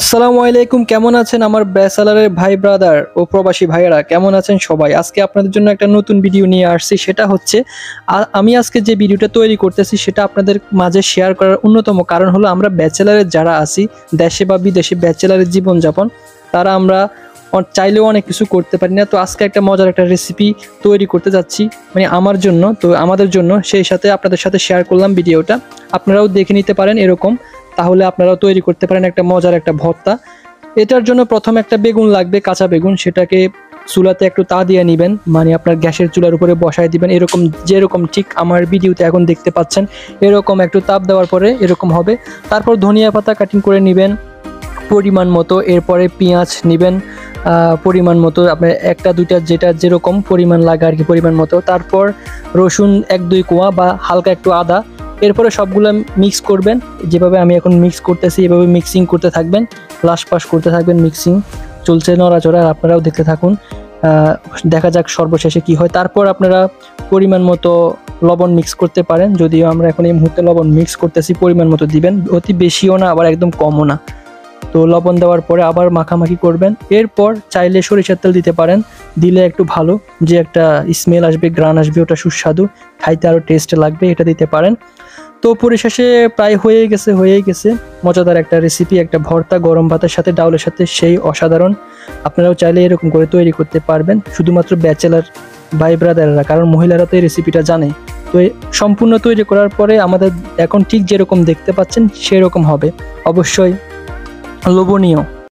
আসসালামু আলাইকুম, কেমন আছেন আমার ব্যাচেলারের ভাই ব্রাদার ও প্রবাসী ভাইয়েরা? কেমন আছেন সবাই? আজকে আপনাদের জন্য একটা নতুন ভিডিও নিয়ে আসছি, সেটা হচ্ছে আমি আজকে যে ভিডিওটা তৈরি করতেছি, সেটা আপনাদের মাঝে শেয়ার করার অন্যতম কারণ হলো, আমরা ব্যাচেলারের যারা আছি, দেশে বা বিদেশে ব্যাচেলারের জীবনযাপন, তারা আমরা চাইলেও অনেক কিছু করতে পারি না। তো আজকে একটা মজার একটা রেসিপি তৈরি করতে যাচ্ছি মানে আমার জন্য, তো আমাদের জন্য, সেই সাথে আপনাদের সাথে শেয়ার করলাম ভিডিওটা। আপনারাও দেখে নিতে পারেন এরকম। তাহলে আপনারা তৈরি করতে পারেন একটা মজার একটা ভর্তা। এটার জন্য প্রথম একটা বেগুন লাগবে, কাঁচা বেগুন। সেটাকে চুলাতে একটু তা দিয়ে নেবেন মানে আপনার গ্যাসের চুলার উপরে বসায় দিবেন। এরকম, যেরকম ঠিক আমার ভিডিওতে এখন দেখতে পাচ্ছেন, এরকম একটু তাপ দেওয়ার পরে এরকম হবে। তারপর ধনিয়া পাতা কাটিং করে নেবেন, পরিমাণ মতো। এরপরে পেঁয়াজ নেবেন পরিমাণ মতো। আপনার একটা, দুইটা, যেটা যেরকম পরিমাণ লাগে আর কি, পরিমাণ মতো। তারপর রসুন এক, দুই কোয়া বা হালকা একটু আদা এরপরে সবগুলো মিক্স করবেন। যেভাবে আমি এখন মিক্স করতেছি, এভাবে মিক্সিং করতে থাকবেন। লাশ পাশ করতে থাকবেন মিক্সিং চলছে নড়াচড়া, আর আপনারাও দেখতে থাকুন। দেখা যাক সর্বশেষে কি হয়। তারপর আপনারা পরিমাণ মতো লবণ মিক্স করতে পারেন। যদিও আমরা এখন এই মুহূর্তে লবণ মিক্স করতেছি, পরিমাণ মতো দিবেন। অতি বেশিও না, আবার একদম কমও না। তো লবণ দেওয়ার পরে আবার মাখামাখি করবেন। এরপর চাইলে সরিষার তেল দিতে পারেন। দিলে একটু ভালো যে একটা স্মেল আসবে গ্রান আসবে, ওটা সুস্বাদু। খাইতে আরও টেস্ট লাগবে, এটা দিতে পারেন। তো পরিশেষে প্রায় হয়ে গেছে, হয়েই গেছে। মজাদার একটা রেসিপি একটা ভর্তা গরম ভাতের সাথে, ডাউলের সাথে, সেই অসাধারণ। আপনারাও চাইলে এরকম করে তৈরি করতে পারবেন। শুধুমাত্র ব্যাচেলার ভাই ব্রাদাররা, কারণ মহিলারা তো এই রেসিপিটা জানে। তো সম্পূর্ণ তৈরি করার পরে আমাদের এখন ঠিক যেরকম দেখতে পাচ্ছেন, সেরকম হবে। অবশ্যই লোভনীয়।